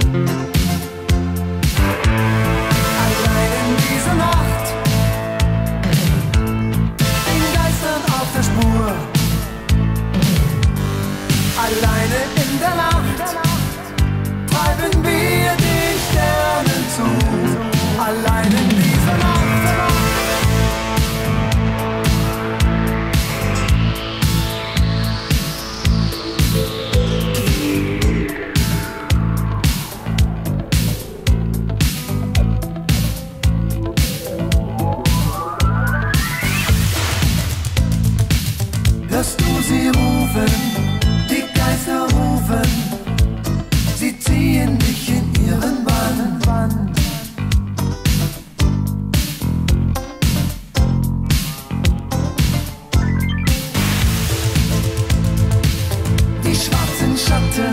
Allein Schwarzen Schatten,